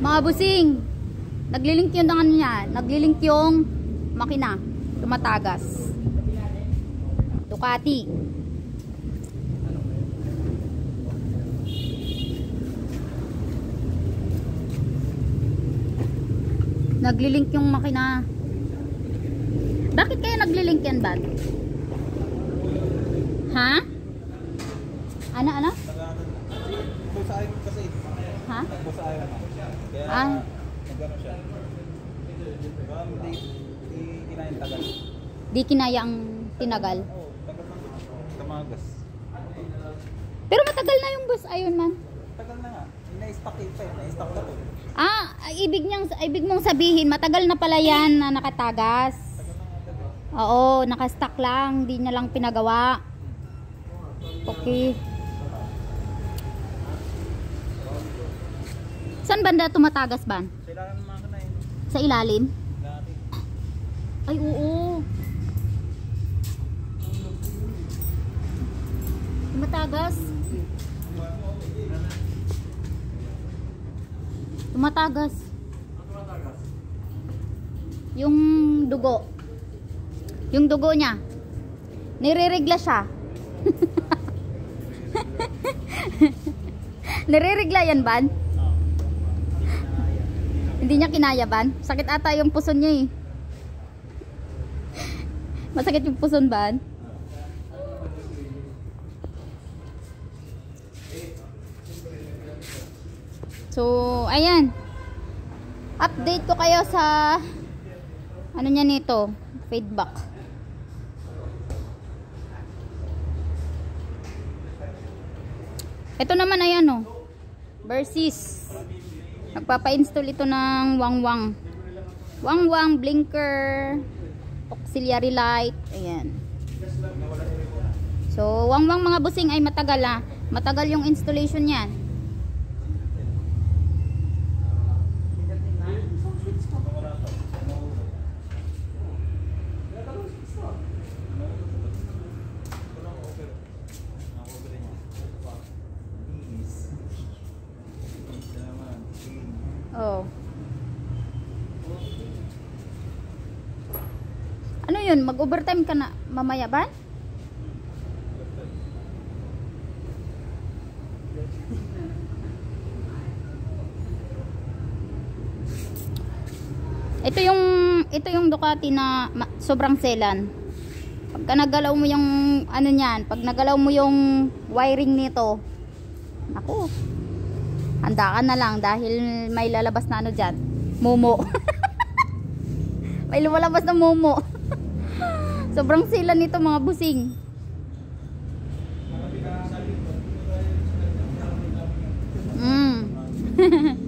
Mga busing, naglilink yung dangan niya. Naglilink yung makina. Tumatagas. Ducati. Naglilink yung makina. Bakit kaya naglilink yan, Bag? Ha? Ano, ano? Busa ayaw kasi. Ha? Kaya Ah. nagano siya. Hindi hindi kinain tagal. Di kinaya ang tinagal. Oo, tagal ng. Pero matagal na yung bus ayun man. Tagal na nga. Ina-stock eh pa eh. Na-stock na to. Ah, ibig niyang ibig mong sabihin matagal na pala yan na nakatagas. Oo, nakastock lang, di niya lang pinagawa. Okay. Saan banda tumatagas ban? Kailangan ng mga kanain. Sa ilalim? Ay, oo. Tumatagas. Tumatagas. Yung dugo. Yung dugo niya. Nireregla siya. Nireregla yan, Ban? Hindi niya kinaya, Ban? Sakit ata yung puson niya eh. Masakit yung puson, Ban? So, ayan. Update ko kayo sa ano niya nito, feedback. Ito naman ayan oh. Versys. Nagpapa-install ito ng wangwang. Wangwang blinker auxiliary light. Ayan. So, wangwang mga busing ay matagal ah. Matagal yung installation niyan. Oh. Ano yun? Mag-overtime ka na mamaya ba? Ito yung ito yung Ducati na sobrang selan. Pagka nagalaw mo yung ano niyan, pag nagalaw mo yung wiring nito, ako, handa ka na lang dahil may lalabas na ano dyan, momo. may lumalabas na momo. sobrang selan nito mga busing. Mm.